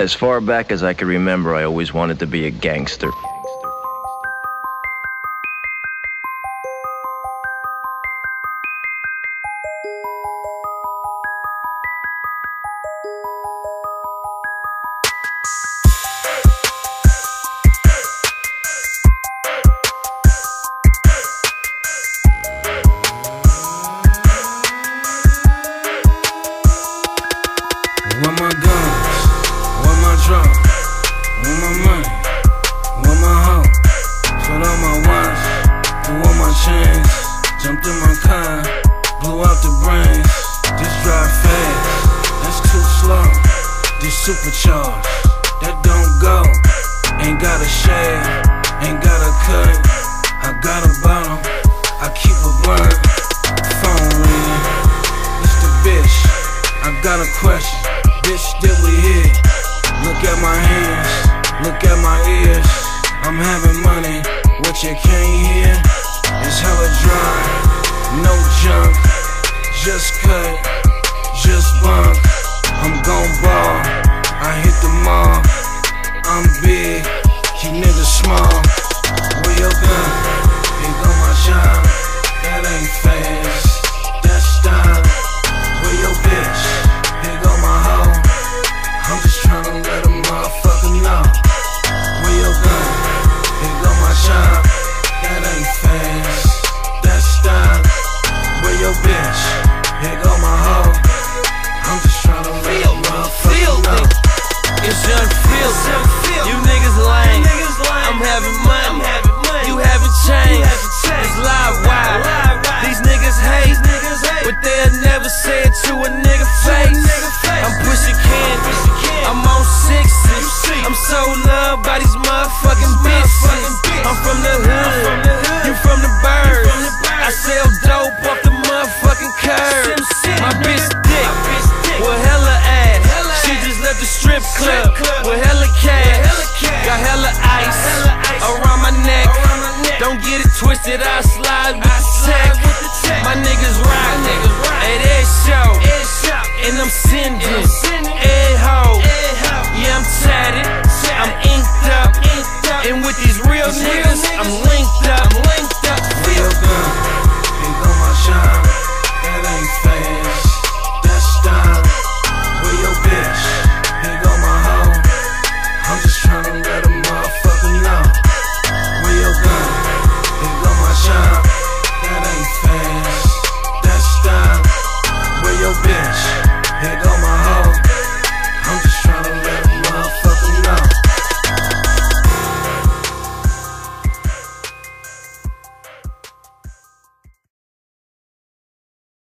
As far back as I can remember, I always wanted to be a gangster. My jumped in my car, blew out the brains. This drive fast, that's too slow. This supercharged, that don't go. Ain't got a shave, ain't got a cut. I got a bottle, I keep a burn. Phone ringing, it's the bitch. I got a question, bitch, did we hit? Look at my hands, look at my ears. I'm having money, what you can't is hella dry, no junk, just cut, just bunk. I'm gon' ball, I hit the mall. I'm big, you niggas small. Don't get it twisted, I slide with, I the, tech. with the tech. My niggas ride, niggas ride. Show. And I'm sending.